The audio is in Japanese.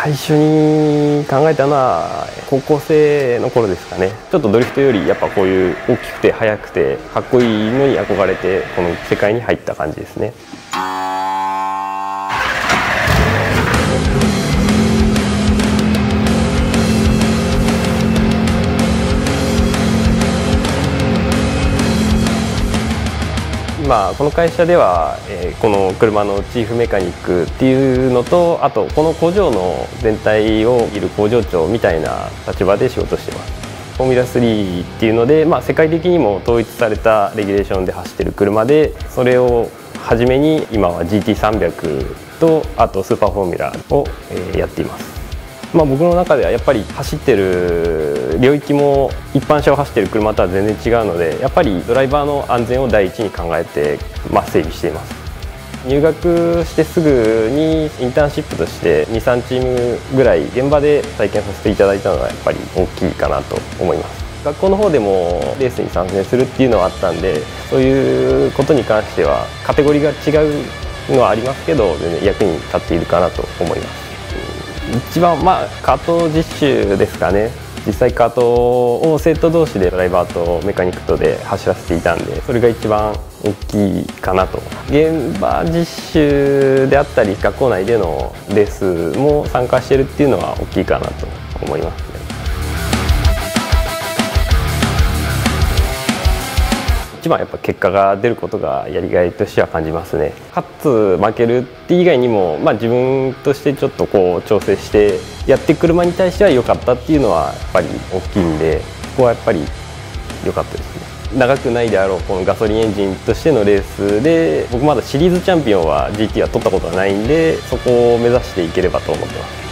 最初に考えたのは高校生の頃ですかねちょっとドリフトよりやっぱこういう大きくて速くてかっこいいのに憧れてこの世界に入った感じですね。今この会社では、えー、この車のチーフメカニックっていうのとあとこの工場の全体をいる工場長みたいな立場で仕事してます。フォーミュラ3っていうので、まあ、世界的にも統一されたレギュレーションで走ってる車でそれをはじめに今は GT300 とあとスーパーフォーミュラを、やっています。まあ、僕の中ではやっぱり走ってる領域も一般車を走ってる車とは全然違うのでやっぱりドライバーの安全を第一に考えて、まあ、整備しています。入学してすぐにインターンシップとして23チームぐらい現場で体験させていただいたのはやっぱり大きいかなと思います。学校の方でもレースに参戦するっていうのはあったんでそういうことに関してはカテゴリーが違うのはありますけど全然役に立っているかなと思います。一番まあカート実習ですかね。実際カートを生徒同士でドライバーとメカニックとで走らせていたんでそれが一番大きいかなと。現場実習であったり学校内でのレースも参加してるっていうのは大きいかなと思います。一番やっぱ結果が出ることがやりがいとしては感じますね。勝つ負けるって以外にも、まあ、自分としてちょっとこう調整してやって車に対しては良かったっていうのはやっぱり大きいんでここはやっぱり良かったですね。長くないであろうこのガソリンエンジンとしてのレースで僕まだシリーズチャンピオンは GT は取ったことはないんでそこを目指していければと思ってます。